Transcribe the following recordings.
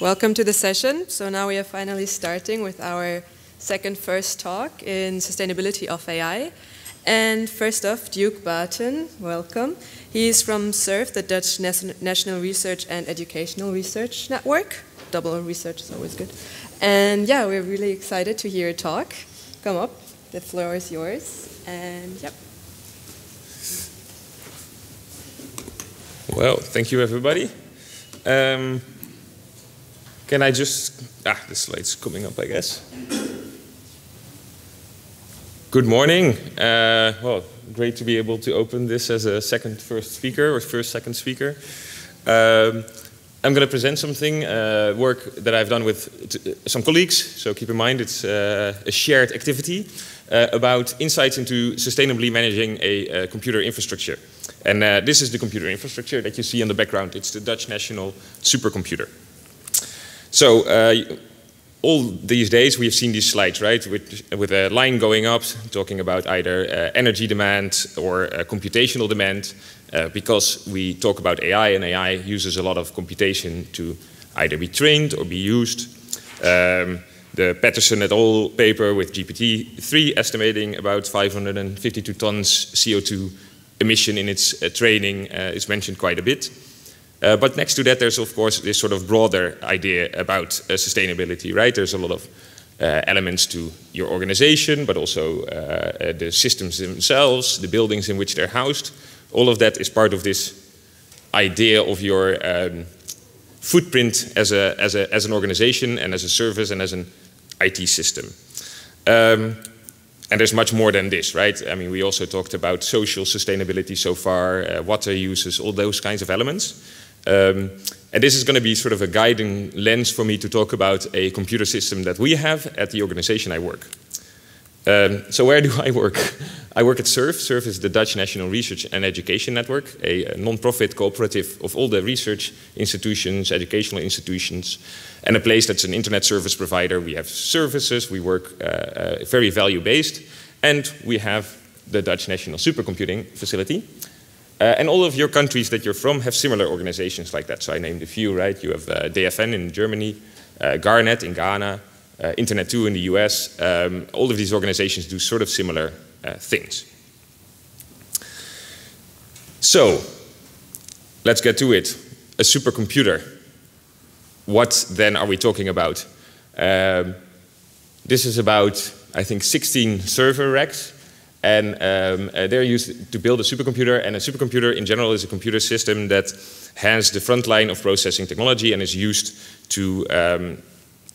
Welcome to the session. So now we are finally starting with our second first talk in sustainability of AI. And first off, Duuk Baten, welcome. He's from SURF, the Dutch National Research and Educational Research Network. Double research is always good. And yeah, we're really excited to hear a talk. Come up, the floor is yours. And yep. Well, thank you, everybody. Um, can I just... Ah, the slide's coming up, I guess. Good morning. Uh, well, great to be able to open this as a second first speaker, or first second speaker. Um, I'm going to present something, uh, work that I've done with some colleagues, so keep in mind it's uh, a shared activity, uh, about insights into sustainably managing a uh, computer infrastructure. And uh, this is the computer infrastructure that you see in the background. It's the Dutch national supercomputer. So uh, all these days we have seen these slides, right, with, with a line going up talking about either uh, energy demand or uh, computational demand, uh, because we talk about AI and AI uses a lot of computation to either be trained or be used. Um, the Patterson et al. paper with GPT-3 estimating about 552 tons CO2 emission in its uh, training uh, is mentioned quite a bit. Uh, but next to that, there's of course this sort of broader idea about uh, sustainability, right? There's a lot of uh, elements to your organization, but also uh, the systems themselves, the buildings in which they're housed. All of that is part of this idea of your um, footprint as, a, as, a, as an organization and as a service and as an IT system. Um, and there's much more than this, right? I mean, we also talked about social sustainability so far, uh, water uses, all those kinds of elements. Um, and this is going to be sort of a guiding lens for me to talk about a computer system that we have at the organization I work. Um, so where do I work? I work at SURF. SURF is the Dutch National Research and Education Network, a, non-profit cooperative of all the research institutions, educational institutions, and a place that's an internet service provider. We have services, we work uh, uh, very value-based, and we have the Dutch National Supercomputing Facility, uh, and all of your countries that you're from have similar organizations like that. So I named a few, right? You have uh, DFN in Germany, uh, Garnet in Ghana, uh, Internet2 in the US. Um, all of these organizations do sort of similar things. So, let's get to it. A supercomputer. What then are we talking about? Um, this is about, I think, 16 server racks and um, uh, they're used to build a supercomputer, and a supercomputer in general is a computer system that has the front line of processing technology and is used to um,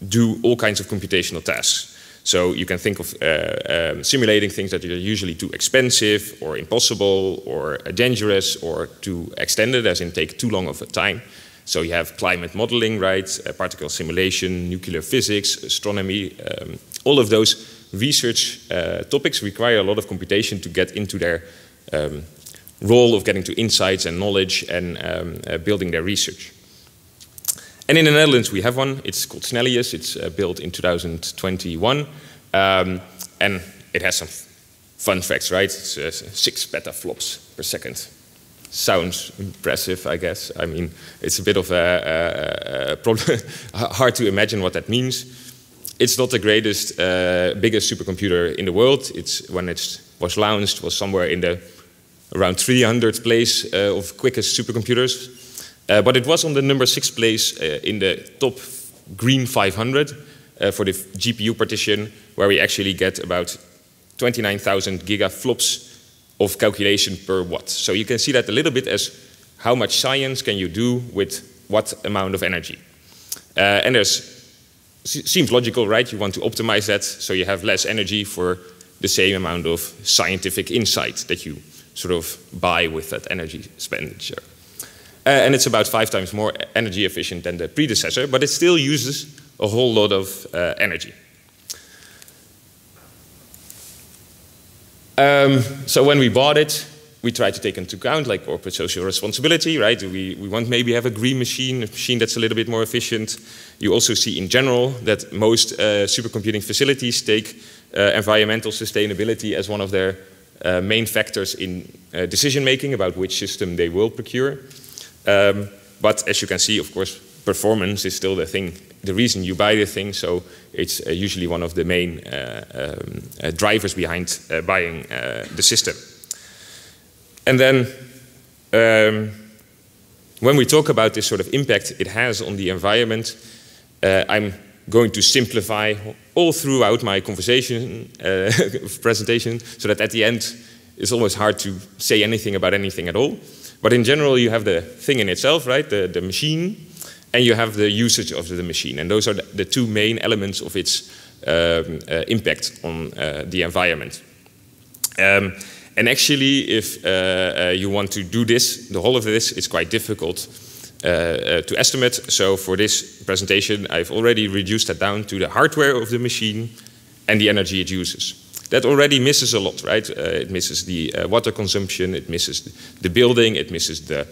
do all kinds of computational tasks. So you can think of uh, um, simulating things that are usually too expensive or impossible or dangerous or too extended, as in take too long of a time. So you have climate modeling, right, uh, particle simulation, nuclear physics, astronomy, um, all of those research uh, topics require a lot of computation to get into their um, role of getting to insights and knowledge and um, uh, building their research. And in the Netherlands we have one, it's called Snellius, it's uh, built in 2021, um, and it has some fun facts, right? It's uh, six petaflops per second. Sounds impressive, I guess. I mean, it's a bit of a, a, a problem, hard to imagine what that means it's not the greatest, uh, biggest supercomputer in the world. It's when it was launched was somewhere in the around 300th place uh, of quickest supercomputers. Uh, but it was on the number six place uh, in the top green 500 uh, for the GPU partition, where we actually get about 29,000 gigaflops of calculation per watt. So you can see that a little bit as how much science can you do with what amount of energy. Uh, and there's seems logical, right? You want to optimize that so you have less energy for the same amount of scientific insight that you sort of buy with that energy expenditure. Uh, and it's about five times more energy efficient than the predecessor, but it still uses a whole lot of uh, energy. Um, so when we bought it, we try to take into account like corporate social responsibility, right? We, we want maybe have a green machine, a machine that's a little bit more efficient. You also see in general that most uh, supercomputing facilities take uh, environmental sustainability as one of their uh, main factors in uh, decision making about which system they will procure. Um, but as you can see, of course, performance is still the thing, the reason you buy the thing. So it's uh, usually one of the main uh, um, drivers behind buying the system. And then um, when we talk about this sort of impact it has on the environment, uh, I'm going to simplify all throughout my conversation presentation so that at the end it's almost hard to say anything about anything at all. But in general, you have the thing in itself, right, the, the machine, and you have the usage of the machine. And those are the, the two main elements of its um, uh, impact on uh, the environment. Um, and actually, if uh, uh you want to do this, the whole of this is quite difficult uh, to estimate. So for this presentation, I've already reduced that down to the hardware of the machine and the energy it uses that already misses a lot, right? Uh, it misses the uh, water consumption, it misses the building, it misses the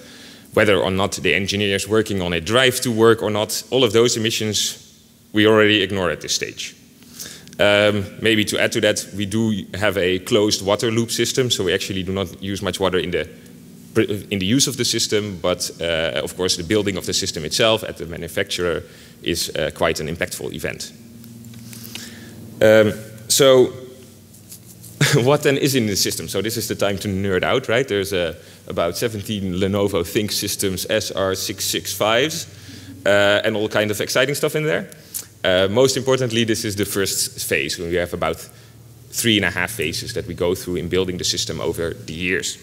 whether or not the engineers working on it drive to work or not. All of those emissions we already ignore at this stage. Um, maybe to add to that, we do have a closed water loop system, so we actually do not use much water in the in the use of the system, but uh, of course the building of the system itself at the manufacturer is uh, quite an impactful event. Um, so what then is in the system? So this is the time to nerd out, right? There's uh, about 17 Lenovo Think Systems SR665s uh, and all kind of exciting stuff in there. Uh, most importantly, this is the first phase. We have about three and a half phases that we go through in building the system over the years.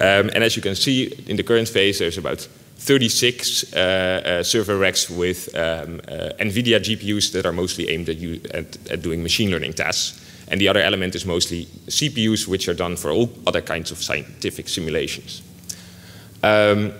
Um, and as you can see, in the current phase, there's about 36 uh, uh, server racks with um, uh, NVIDIA GPUs that are mostly aimed at, at, at doing machine learning tasks. And the other element is mostly CPUs, which are done for all other kinds of scientific simulations. Um,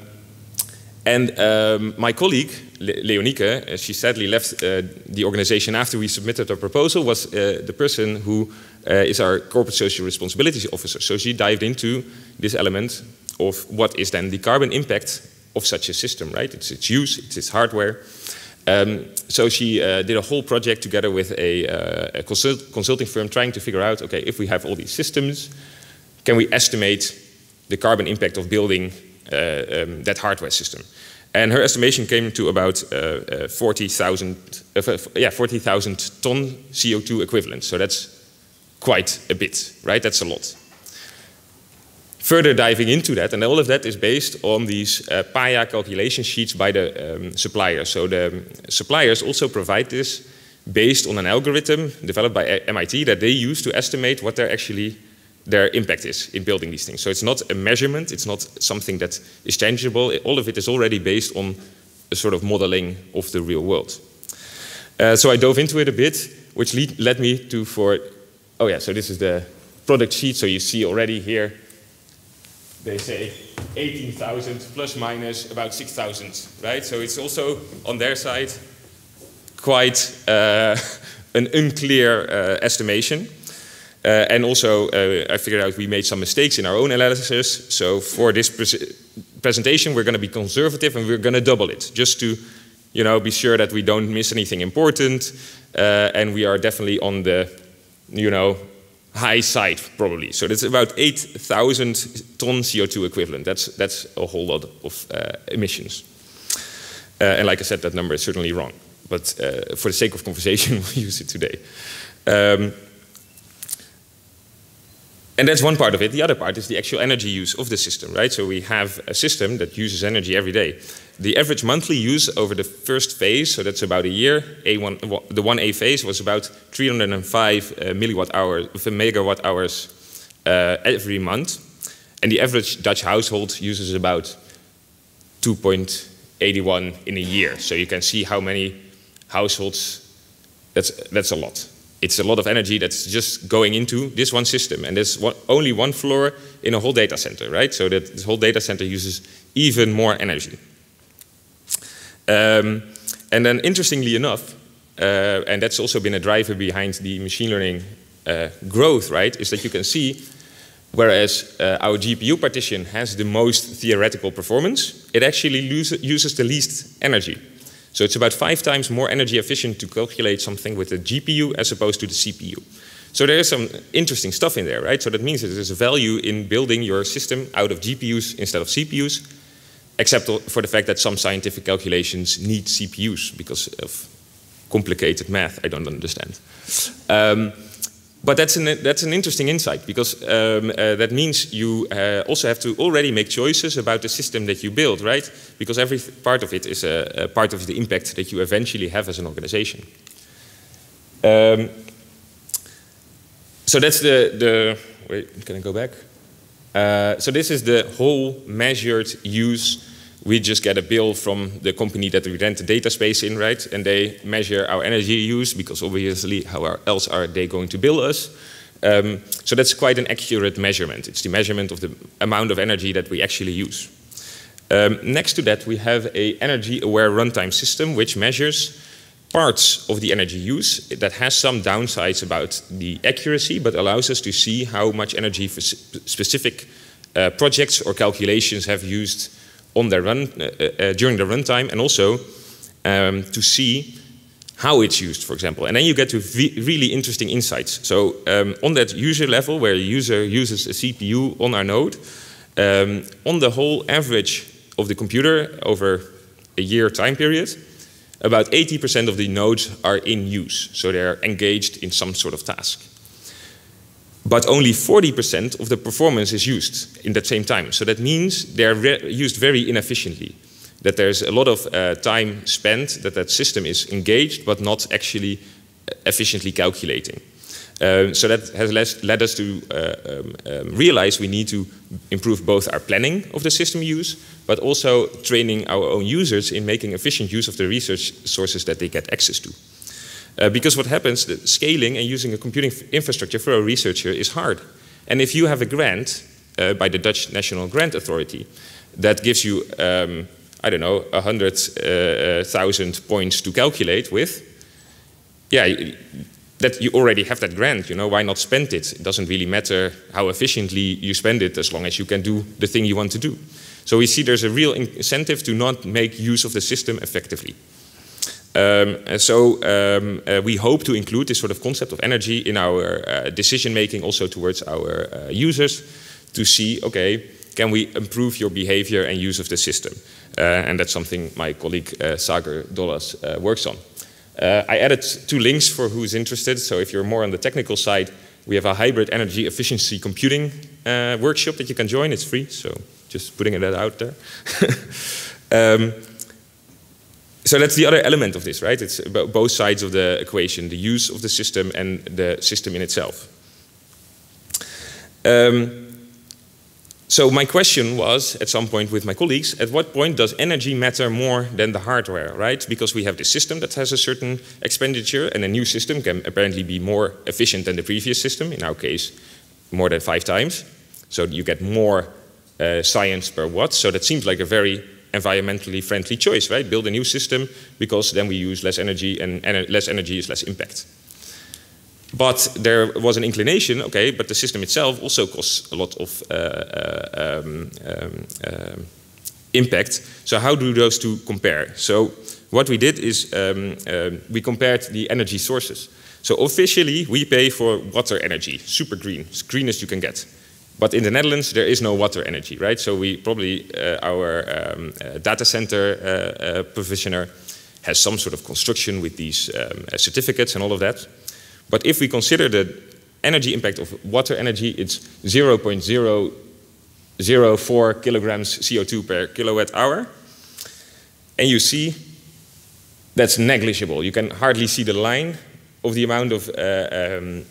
and um, my colleague, Le Leonike, uh, she sadly left uh, the organization after we submitted our proposal, was uh, the person who is our corporate social responsibility officer. So she dived into this element of what is then the carbon impact of such a system, right? It's its use, it's its hardware. Um, so she uh, did a whole project together with a, uh, a consult consulting firm trying to figure out, okay, if we have all these systems, can we estimate the carbon impact of building um, that hardware system? And her estimation came to about uh, uh, 40,000 uh, yeah, 40, ton CO2 equivalent. So that's quite a bit, right? That's a lot further diving into that, and all of that is based on these uh, calculation sheets by the um, suppliers. So the suppliers also provide this based on an algorithm developed by MIT that they use to estimate what they're actually their impact is in building these things. So it's not a measurement, it's not something that is tangible. All of it is already based on a sort of modeling of the real world. Uh, so I dove into it a bit, which lead, led me to for, oh yeah, so this is the product sheet. So you see already here they say 18,000 plus minus about 6,000, right? So it's also on their side quite uh, an unclear uh, estimation. Uh, and also, uh, I figured out we made some mistakes in our own analysis. So for this pre presentation, we're going to be conservative and we're going to double it, just to, you know, be sure that we don't miss anything important. Uh, and we are definitely on the, you know, high side, probably. So that's about 8,000 ton CO2 equivalent. That's, that's a whole lot of uh, emissions. Uh, and like I said, that number is certainly wrong. But uh, for the sake of conversation, we'll use it today. Um, and that's one part of it. The other part is the actual energy use of the system, right? So we have a system that uses energy every day. The average monthly use over the first phase, so that's about a year, A1, the 1A phase was about 305 uh, milliwatt hours, megawatt hours uh, every month. And the average Dutch household uses about 2.81 in a year. So you can see how many households, that's, that's a lot it's a lot of energy that's just going into this one system. And there's one, only one floor in a whole data center, right? So that this whole data center uses even more energy. Um, and then interestingly enough, uh, and that's also been a driver behind the machine learning uh, growth, right, is that you can see whereas uh, our GPU partition has the most theoretical performance, it actually uses the least energy. So it's about five times more energy efficient to calculate something with a GPU as opposed to the CPU. So there is some interesting stuff in there, right? So that means that there's a value in building your system out of GPUs instead of CPUs. except for the fact that some scientific calculations need CPUs because of complicated math I don't understand. Um, but that's an, that's an interesting insight because um, uh, that means you uh, also have to already make choices about the system that you build, right? Because every part of it is a, a part of the impact that you eventually have as an organization. Um, so that's the, the, wait, can I go back? Uh, so this is the whole measured use we just get a bill from the company that we rent the data space in, right? And they measure our energy use because obviously how else are they going to bill us? Um, so that's quite an accurate measurement. It's the measurement of the amount of energy that we actually use. Um, next to that, we have a energy-aware runtime system which measures parts of the energy use that has some downsides about the accuracy, but allows us to see how much energy specific uh, projects or calculations have used on their run uh, uh, during the runtime, and also um, to see how it's used, for example. And then you get to really interesting insights. So um, on that user level, where a user uses a CPU on our node, um, on the whole average of the computer over a year time period, about 80% of the nodes are in use. So they're engaged in some sort of task but only 40% of the performance is used in that same time. So that means they're used very inefficiently. That there's a lot of uh, time spent, that that system is engaged, but not actually uh, efficiently calculating. Uh, so that has led us to uh, um, um, realize we need to improve both our planning of the system use, but also training our own users in making efficient use of the research sources that they get access to. Uh, because what happens, scaling and using a computing infrastructure for a researcher is hard. And if you have a grant uh, by the Dutch National Grant Authority that gives you, um, I don't know, 100,000 uh, points to calculate with, yeah, that you already have that grant, you know, why not spend it? It doesn't really matter how efficiently you spend it as long as you can do the thing you want to do. So we see there's a real incentive to not make use of the system effectively. Um, and so um, uh, we hope to include this sort of concept of energy in our uh, decision making also towards our uh, users to see, okay, can we improve your behavior and use of the system? Uh, and that's something my colleague uh, Sagar Dolas uh, works on. I added two links for who's interested. So if you're more on the technical side, we have a hybrid energy efficiency computing workshop that you can join. It's free, so just putting that out there. um, so that's the other element of this, right? It's both sides of the equation, the use of the system and the system in itself. Um, so my question was, at some point with my colleagues, at what point does energy matter more than the hardware, right? Because we have the system that has a certain expenditure, and a new system can apparently be more efficient than the previous system, in our case, more than five times. So you get more uh, science per watt, so that seems like a very environmentally friendly choice, right? Build a new system because then we use less energy and, less energy is less impact. But there was an inclination, okay, but the system itself also costs a lot of uh, uh, um, um, um, impact. So how do those two compare? So what we did is um, um, we compared the energy sources. So officially we pay for water energy, super green, as green as you can get. But in the Netherlands, there is no water energy, right? So we probably, uh, our um, uh, data center uh, uh provisioner has some sort of construction with these um, uh, certificates and all of that. But if we consider the energy impact of water energy, it's 0.004 kilograms CO2 per kilowatt hour. And you see that's negligible. You can hardly see the line of the amount of uh, um,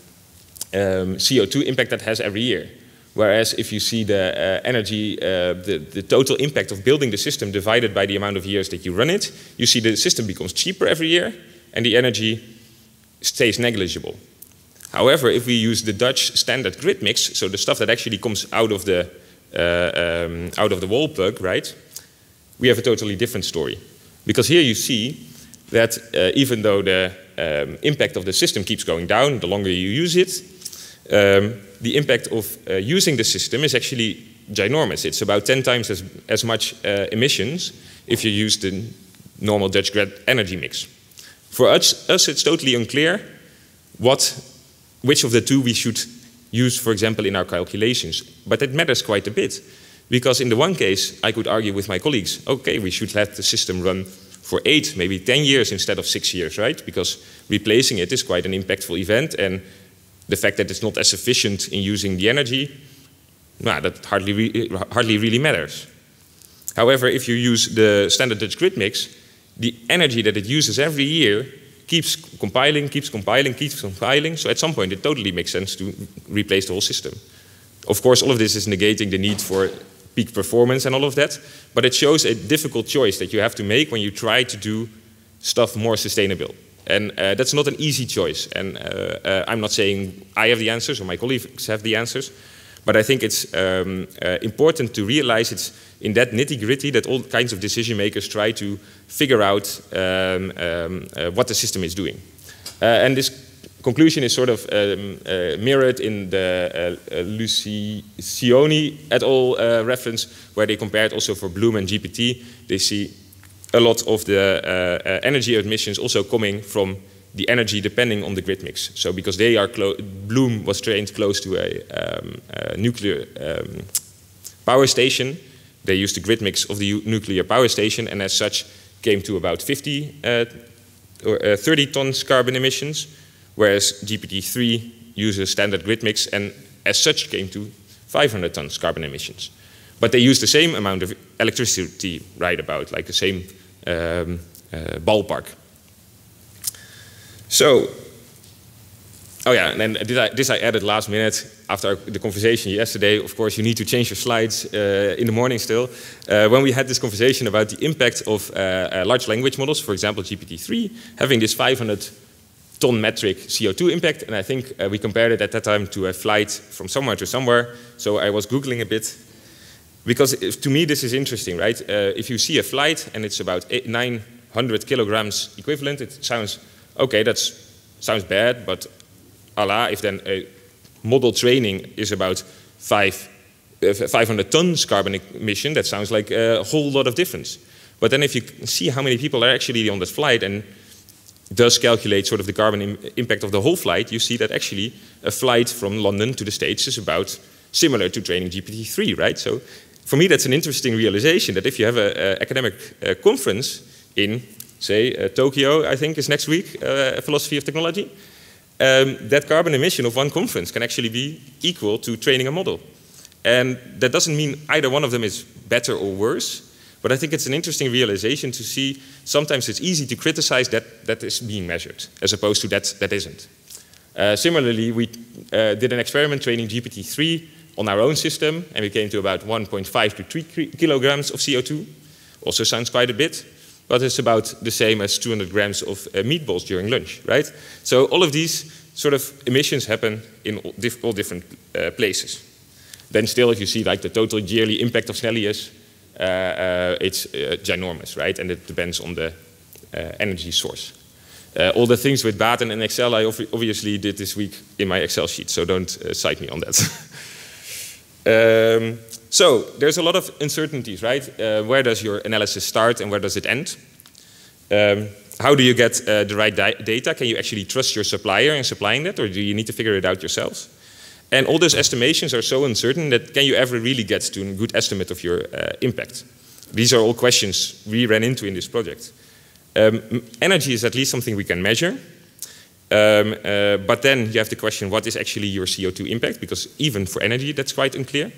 um, CO2 impact that has every year. Whereas if you see the uh, energy, uh, the, the total impact of building the system divided by the amount of years that you run it, you see the system becomes cheaper every year and the energy stays negligible. However, if we use the Dutch standard grid mix, so the stuff that actually comes out of the, uh, um, out of the wall plug, right, we have a totally different story. Because here you see that uh, even though the um, impact of the system keeps going down, the longer you use it, um, the impact of uh, using the system is actually ginormous. It's about 10 times as, as much uh, emissions if you use the normal Dutch grid energy mix. For us, us, it's totally unclear what, which of the two we should use, for example, in our calculations. But it matters quite a bit Because in the one case, I could argue with my colleagues, okay, we should let the system run for eight, maybe 10 years instead of six years, right? Because replacing it is quite an impactful event, and the fact that it's not as efficient in using the energy, that hardly, re hardly really matters. However, if you use the standard Dutch grid mix, the energy that it uses every year keeps compiling, keeps compiling, keeps compiling. So at some point, it totally makes sense to replace the whole system. Of course, all of this is negating the need for peak performance and all of that, but it shows a difficult choice that you have to make when you try to do stuff more sustainable. And uh, that's not an easy choice. And uh, uh, I'm not saying I have the answers or my colleagues have the answers, but I think it's um, uh, important to realize it's in that nitty gritty that all kinds of decision makers try to figure out um, um, uh, what the system is doing. And this conclusion is sort of um, mirrored in the Luccioni et al. Reference, where they compared also for Bloom and GPT. They see a lot of the uh, uh, energy emissions also coming from the energy depending on the grid mix. So because they are Bloom was trained close to a, um, a nuclear um, power station, they used the grid mix of the nuclear power station, and as such came to about 50 or 30 tons carbon emissions whereas GPT-3 uses a standard grid mix and as such came to 500 tons carbon emissions. But they use the same amount of electricity, right about, like the same um, ballpark. So, oh yeah, and then I, this I added last minute after the conversation yesterday. Of course, you need to change your slides uh, in the morning still. Uh, when we had this conversation about the impact of uh, large language models, for example, GPT-3, having this 500 ton metric CO2 impact, and I think we compared it at that time to a flight from somewhere to somewhere. So I was Googling a bit, because if, to me this is interesting, right? Uh, if you see a flight and it's about eight, 900 kilograms equivalent, it sounds, okay, that sounds bad, but Allah, if then a model training is about five, uh, 500 tons carbon emission, that sounds like a whole lot of difference. But then if you see how many people are actually on that flight and does calculate sort of the carbon Im impact of the whole flight, you see that actually a flight from London to the States is about similar to training GPT-3, right? So for me, that's an interesting realization that if you have an academic uh, conference in, say, uh, Tokyo, I think is next week, uh, philosophy of technology, um, that carbon emission of one conference can actually be equal to training a model. And that doesn't mean either one of them is better or worse, but I think it's an interesting realization to see sometimes it's easy to criticize that that is being measured, as opposed to that that isn't. Uh, similarly, we uh, did an experiment training GPT-3 on our own system, and we came to about 1.5 to 3 kilograms of CO2. Also sounds quite a bit, but it's about the same as 200 grams of uh, meatballs during lunch, right? So all of these sort of emissions happen in all, diff all different uh, places. Then still, if you see like the total yearly impact of Snellius, uh, uh, it's uh, ginormous, right? And it depends on the energy source. all the things with Baten and Excel I obviously did this week in my Excel sheet, so don't cite me on that. um, so there's a lot of uncertainties, right? Uh, where does your analysis start and where does it end? Um, how do you get uh, the right data? Can you actually trust your supplier in supplying that, or do you need to figure it out yourselves? And all those estimations are so uncertain that can you ever really get to a good estimate of your uh, impact? These are all questions we ran into in this project. Um, energy is at least something we can measure. Um, uh, but then you have the question, what is actually your CO2 impact? Because even for energy, that's quite unclear.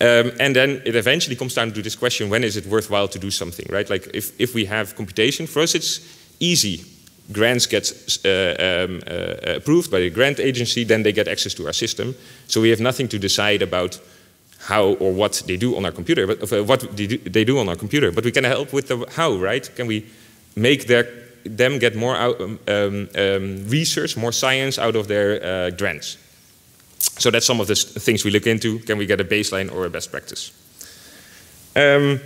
Um, and then it eventually comes down to this question, when is it worthwhile to do something, right? Like if, if we have computation, for us it's easy grants get uh, um, uh, approved by the grant agency, then they get access to our system. So we have nothing to decide about how or what they do on our computer, but uh, what they do on our computer. But we can help with the how, right? Can we make their, them get more um, um, um, research, more science out of their uh, grants? So that's some of the things we look into. Can we get a baseline or a best practice? Um,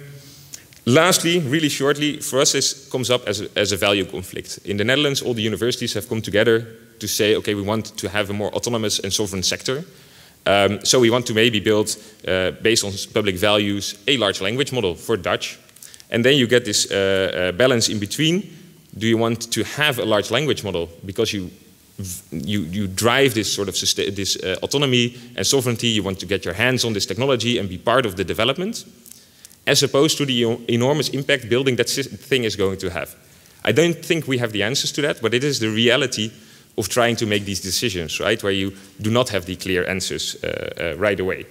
Lastly, really shortly, for us this comes up as a, as a value conflict. In the Netherlands, all the universities have come together to say, okay, we want to have a more autonomous and sovereign sector. Um, so we want to maybe build, uh, based on public values, a large language model for Dutch. And then you get this uh, uh, balance in between. Do you want to have a large language model because you you, you drive this sort of this uh, autonomy and sovereignty. You want to get your hands on this technology and be part of the development, as opposed to the enormous impact building that thing is going to have. I don't think we have the answers to that, but it is the reality of trying to make these decisions, right, where you do not have the clear answers uh, uh, right away.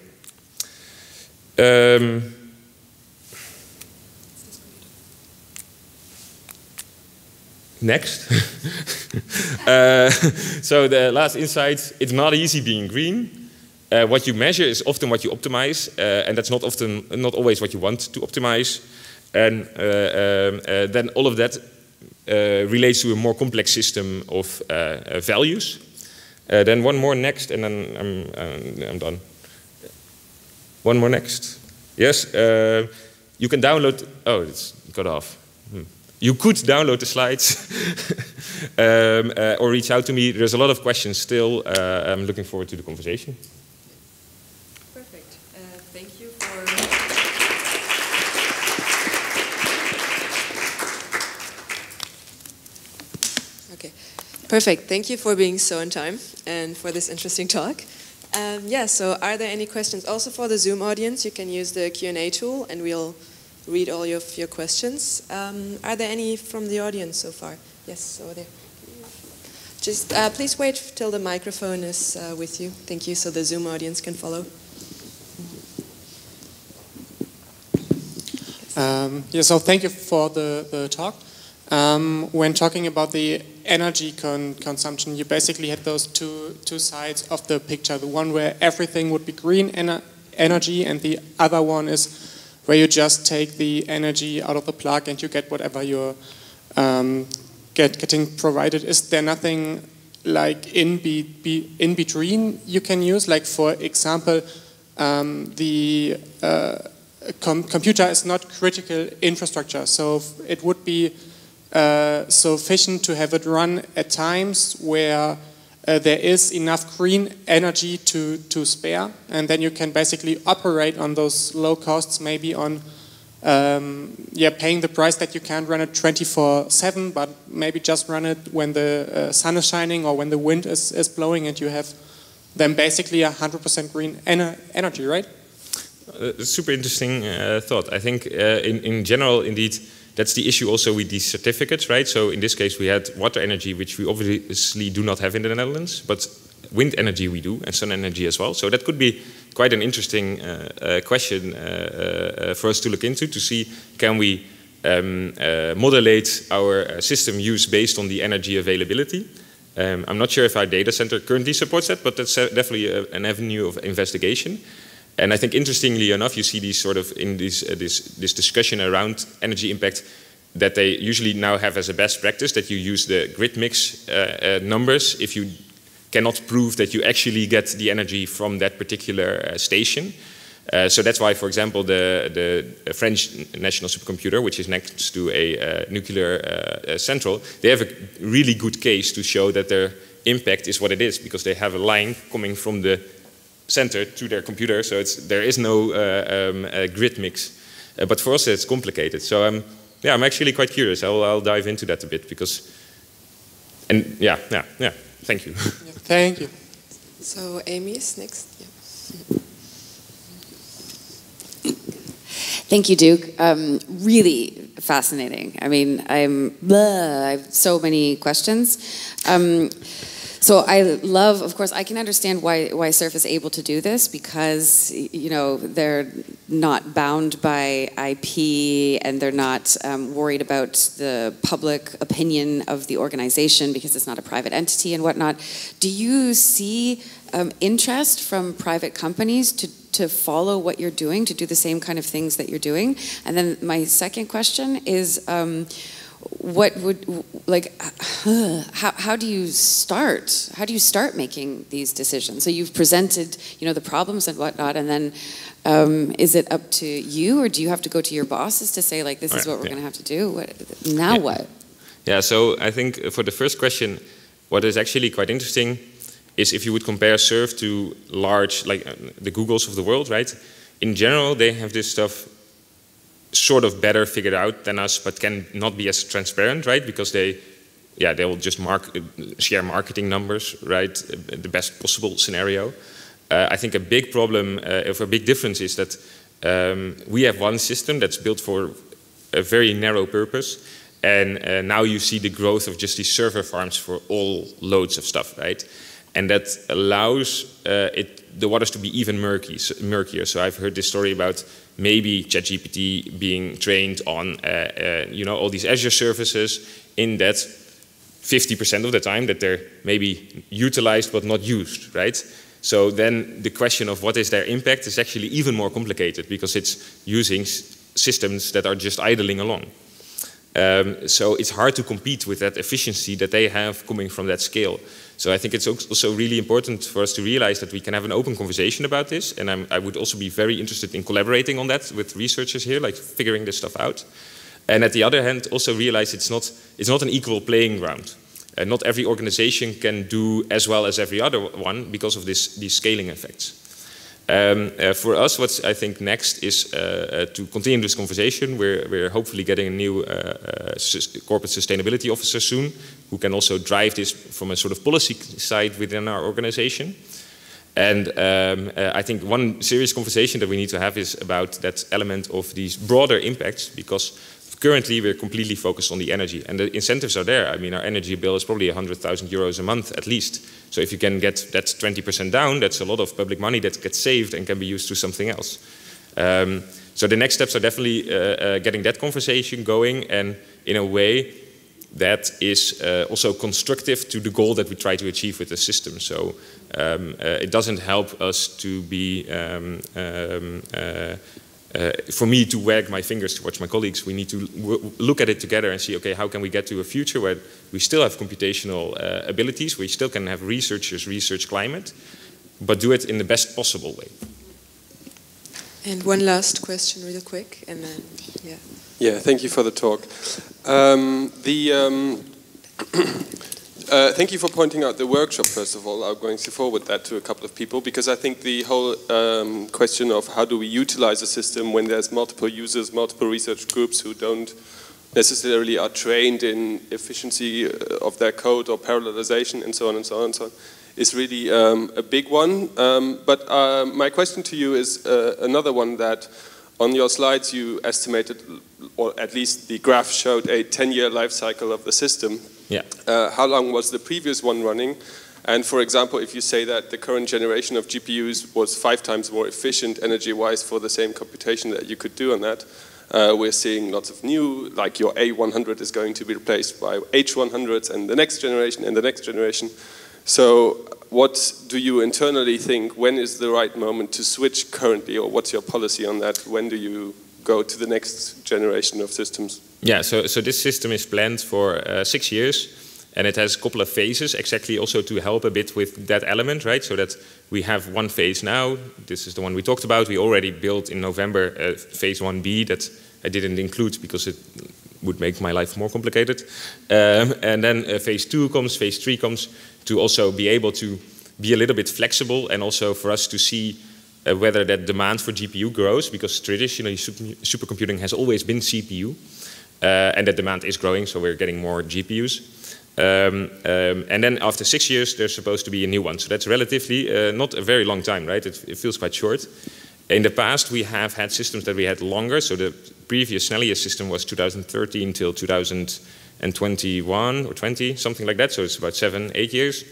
Um, Next. uh, so the last insight, it's not easy being green. Uh, what you measure is often what you optimize, uh, and that's not often, not always what you want to optimize. And uh, um, uh, then all of that uh, relates to a more complex system of values. then one more next, and then I'm, I'm done. One more next. Yes, you can download, oh, it's got off. Hmm. You could download the slides um, uh, or reach out to me. There's a lot of questions still. Uh, I'm looking forward to the conversation. Perfect. Uh, thank you for. Okay. Perfect. Thank you for being so on time and for this interesting talk. Um, yeah, so are there any questions? Also for the Zoom audience, you can use the Q&A tool and we'll read all of your questions. Um, are there any from the audience so far? Yes, over there. Just uh, please wait till the microphone is uh, with you. Thank you, so the Zoom audience can follow. Um, yeah, so thank you for the, the talk. Um, when talking about the energy con consumption, you basically had those two, two sides of the picture. The one where everything would be green ener energy, and the other one is where you just take the energy out of the plug and you get whatever you're um, get, getting provided. Is there nothing like in, be, be, in between you can use? Like for example, um, the uh, com computer is not critical infrastructure, so it would be uh, sufficient to have it run at times where uh, there is enough green energy to, to spare, and then you can basically operate on those low costs, maybe on um, yeah, paying the price that you can't run it 24/7, but maybe just run it when the uh, sun is shining or when the wind is, is blowing, and you have then basically 100% green ener energy, right? Uh, super interesting uh, thought. I think uh, in in general, indeed that's the issue also with these certificates, right? So in this case, we had water energy, which we obviously do not have in the Netherlands, but wind energy we do, and sun energy as well. So that could be quite an interesting uh, uh, question uh, uh for us to look into to see can we um, uh, modulate our uh, system use based on the energy availability. Um, I'm not sure if our data center currently supports that, but that's definitely a, an avenue of investigation. And I think interestingly enough, you see these sort of in this, uh, this, this discussion around energy impact that they usually now have as a best practice that you use the grid mix uh, uh, numbers if you cannot prove that you actually get the energy from that particular uh, station. Uh, so that's why, for example, the, the French national supercomputer, which is next to a uh, nuclear central, they have a really good case to show that their impact is what it is because they have a line coming from the center to their computer, so it's there is no uh, um, uh, grid mix. Uh, but for us, it's complicated. So um, yeah, I'm actually quite curious. I'll, I'll, dive into that a bit because, and yeah, yeah, yeah. Thank you. Thank you. So Amy is next. Yeah. Thank you, Duuk. Um, really fascinating. I mean, I'm blah, I have so many questions. Um, so I love, of course, I can understand why why Surf is able to do this because you know they're not bound by IP and they're not um, worried about the public opinion of the organization because it's not a private entity and whatnot. Do you see um, interest from private companies to to follow what you're doing, to do the same kind of things that you're doing? And then my second question is. Um, what would like how, how do you start? How do you start making these decisions? So you've presented you know the problems and whatnot and then um, is it up to you or do you have to go to your bosses to say like this is what we're yeah. going to have to do? What, now yeah. what? Yeah so i think for the first question what is actually quite interesting is if you would compare surf to large like uh, the googles of the world right? In general they have this stuff sort of better figured out than us, but can not be as transparent, right? Because they yeah, they will just mark, share marketing numbers, right? The best possible scenario. Uh, I think a big problem, uh, a big difference is that um, we have one system that's built for a very narrow purpose, and uh, now you see the growth of just these server farms for all loads of stuff, right? And that allows uh, it, the waters to be even murky, murkier. So I've heard this story about maybe ChatGPT being trained on, uh, uh, you know, all these Azure services in that 50% of the time that they're maybe utilized but not used, right? So then the question of what is their impact is actually even more complicated because it's using systems that are just idling along. Um, so it's hard to compete with that efficiency that they have coming from that scale. So I think it's also really important for us to realize that we can have an open conversation about this. And I'm, i would also be very interested in collaborating on that with researchers here, like figuring this stuff out. And at the other hand, also realize it's not, it's not an equal playing ground. Not every organization can do as well as every other one because of this, these scaling effects. Um, uh, for us, what's I think next is uh, uh to continue this conversation. We're, we're hopefully getting a new uh, uh, corporate sustainability officer soon, who can also drive this from a sort of policy side within our organization. And um, I think one serious conversation that we need to have is about that element of these broader impacts, because currently we're completely focused on the energy and the incentives are there. I mean, our energy bill is probably 100,000 euros a month at least. So if you can get that 20% down, that's a lot of public money that gets saved and can be used to something else. Um, so the next steps are definitely uh, uh, getting that conversation going and in a way that is uh, also constructive to the goal that we try to achieve with the system. So um, uh, it doesn't help us to be um, um uh, for me to wag my fingers towards my colleagues, we need to look at it together and see, okay, how can we get to a future where we still have computational uh, abilities, we still can have researchers research climate, but do it in the best possible way. And one last question, real quick, and then, yeah. Yeah, thank you for the talk. Um, the um, Uh, thank you for pointing out the workshop, first of all. I'm going to forward that to a couple of people because I think the whole um, question of how do we utilize a system when there's multiple users, multiple research groups who don't necessarily are trained in efficiency uh, of their code or parallelization and so on and so on and so on is really um, a big one. Um, but uh, my question to you is uh, another one that on your slides you estimated, or at least the graph showed a 10-year life cycle of the system yeah. Uh, how long was the previous one running? And for example, if you say that the current generation of GPUs was five times more efficient energy-wise for the same computation that you could do on that, uh, we're seeing lots of new, like your A100 is going to be replaced by H100s and the next generation and the next generation. So what do you internally think, when is the right moment to switch currently, or what's your policy on that? When do you go to the next generation of systems? Yeah, so, so this system is planned for uh, six years and it has a couple of phases exactly also to help a bit with that element, right? So that we have one phase now, this is the one we talked about, we already built in November uh, phase 1B that I didn't include because it would make my life more complicated. Um, and then uh, phase 2 comes, phase 3 comes to also be able to be a little bit flexible and also for us to see uh, whether that demand for GPU grows, because traditionally supercomputing has always been CPU, uh, and that demand is growing, so we're getting more GPUs. Um, um, and then after six years, there's supposed to be a new one. So that's relatively uh, not a very long time, right? It, it, feels quite short. In the past, we have had systems that we had longer. So the previous Snellius system was 2013 till 2021 or 20, something like that. So it's about seven, eight years.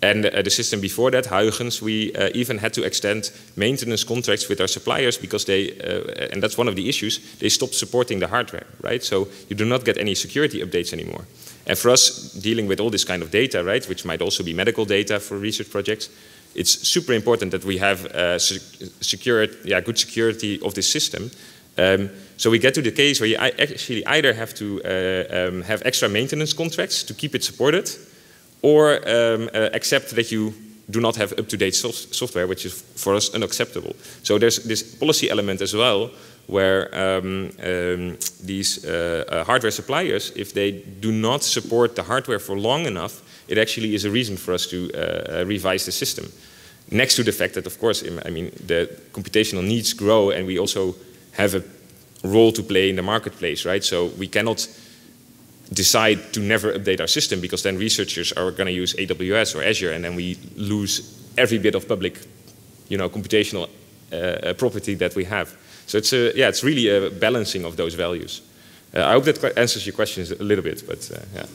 And uh, the system before that, Huygens, we uh, even had to extend maintenance contracts with our suppliers because they, uh, and that's one of the issues, they stopped supporting the hardware, right? So you do not get any security updates anymore. And for us, dealing with all this kind of data, right, which might also be medical data for research projects, it's super important that we have uh, secure, yeah, good security of this system. Um, so we get to the case where you actually either have to uh, um, have extra maintenance contracts to keep it supported, or um, uh, accept that you do not have up-to-date software, which is for us unacceptable. So there's this policy element as well, where um, um, these uh, uh, hardware suppliers, if they do not support the hardware for long enough, it actually is a reason for us to uh, uh revise the system. Next to the fact that, of course, I mean, the computational needs grow and we also have a role to play in the marketplace, right? So we cannot decide to never update our system because then researchers are going to use AWS or Azure and then we lose every bit of public, you know, computational uh, uh property that we have. So it's a, yeah, it's really a balancing of those values. Uh, I hope that answers your questions a little bit, but uh, yeah.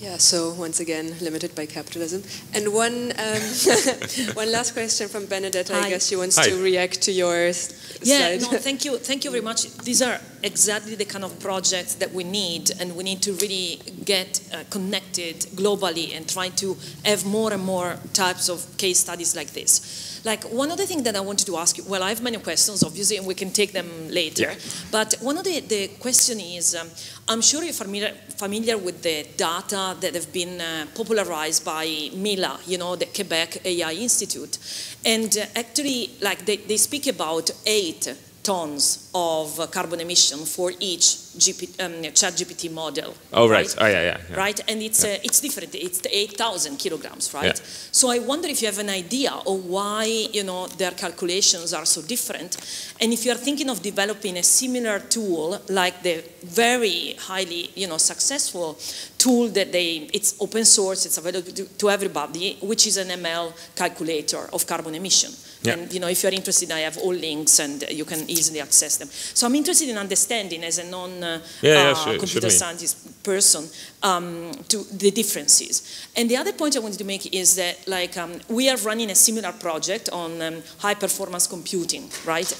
Yeah, so once again, limited by capitalism. And one um, one last question from Benedetta. Hi. I guess she wants Hi. to react to yours. yeah, no, thank you, thank you very much. These are exactly the kind of projects that we need, and we need to really get uh, connected globally and try to have more and more types of case studies like this. Like one other thing that I wanted to ask you, well, I have many questions, obviously, and we can take them later. Yeah. But one of the, the question is, um, I'm sure you're familiar, familiar with the data that have been uh, popularized by MILA, you know, the Quebec AI Institute. And uh, actually, like they, they speak about eight tons of carbon emission for each GP, um, ChatGPT model. Oh right. right. Oh yeah, yeah, yeah. Right, and it's yeah. uh, it's different. It's 8,000 kilograms, right? Yeah. So I wonder if you have an idea of why you know their calculations are so different, and if you are thinking of developing a similar tool like the very highly you know successful tool that they it's open source, it's available to, to everybody, which is an ML calculator of carbon emission. Yeah. And you know, if you're interested, I have all links, and you can easily access them. So I'm interested in understanding, as a non-computer uh, computer scientist person, um, to the differences. And the other point I wanted to make is that, like, um, we are running a similar project on um, high-performance computing, right,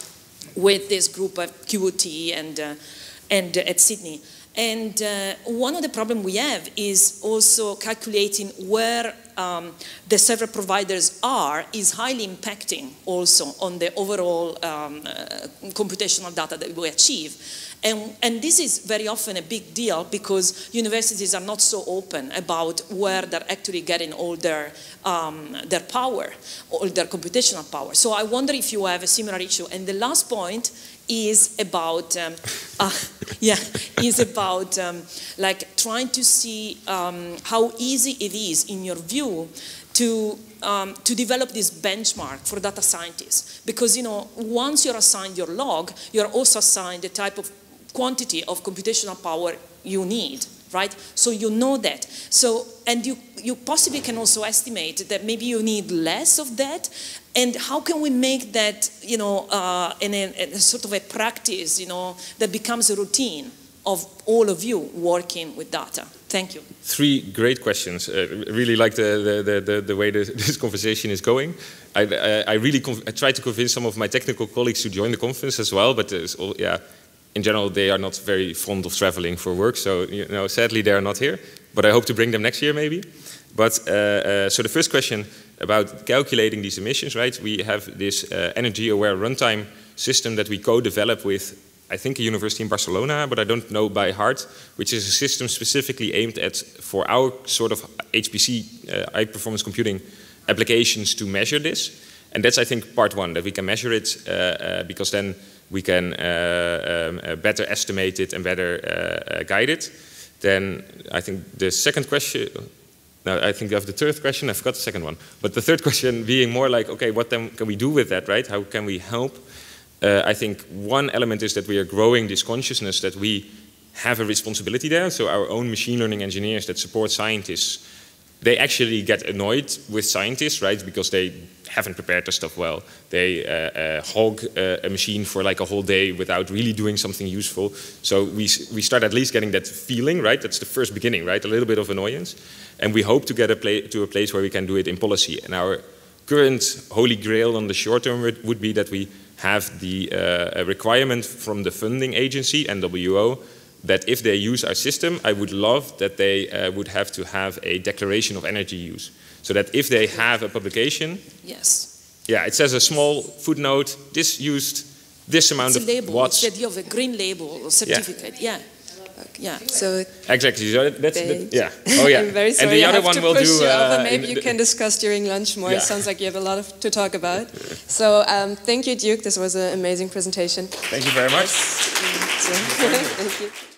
with this group of QUT and uh, and uh, at Sydney. And uh, one of the problems we have is also calculating where um, the server providers are is highly impacting also on the overall um, uh, computational data that we achieve. And, and, this is very often a big deal because universities are not so open about where they're actually getting all their, um, their power, all their computational power. So I wonder if you have a similar issue. And the last point is about um, uh, yeah is about um, like trying to see um, how easy it is in your view to um, to develop this benchmark for data scientists because you know once you're assigned your log you're also assigned the type of quantity of computational power you need right so you know that so and you you possibly can also estimate that maybe you need less of that and how can we make that, you know, uh, in, a, in a sort of a practice, you know, that becomes a routine of all of you working with data? Thank you. Three great questions. Uh, really like the, the, the, the way this, this conversation is going. I, I, I really I tried to convince some of my technical colleagues to join the conference as well, but all, yeah, in general they are not very fond of traveling for work, so you know, sadly they are not here. But I hope to bring them next year maybe. But uh, uh, so the first question, about calculating these emissions, right? We have this uh, energy-aware runtime system that we co-develop with, I think, a university in Barcelona, but I don't know by heart, which is a system specifically aimed at, for our sort of HPC, uh, high-performance computing applications to measure this. And that's, I think, part one, that we can measure it uh, uh because then we can uh, um, uh, better estimate it and better guide it. Then I think the second question, now, I think of the third question, I forgot the second one. But the third question being more like, okay, what then can we do with that, right? How can we help? Uh, I think one element is that we are growing this consciousness that we have a responsibility there. So our own machine learning engineers that support scientists they actually get annoyed with scientists, right? Because they haven't prepared their stuff well. They uh, uh, hog uh, a machine for like a whole day without really doing something useful. So we, we start at least getting that feeling, right? That's the first beginning, right? A little bit of annoyance. And we hope to get a to a place where we can do it in policy. And our current holy grail on the short term would be that we have the uh, requirement from the funding agency, NWO, that if they use our system, I would love that they uh, would have to have a declaration of energy use. So that if they have a publication, yes, yeah, it says a small footnote. This used this amount it's of a label. watts. It's the idea of a green label or certificate. Yeah. yeah. Yeah. So exactly. So that's the, yeah. Oh yeah. I'm very sorry. And the other one will do. Uh, maybe you can discuss during lunch more. Yeah. It sounds like you have a lot of, to talk about. So um, thank you, Duuk. This was an amazing presentation. Thank you very much. So, thank you.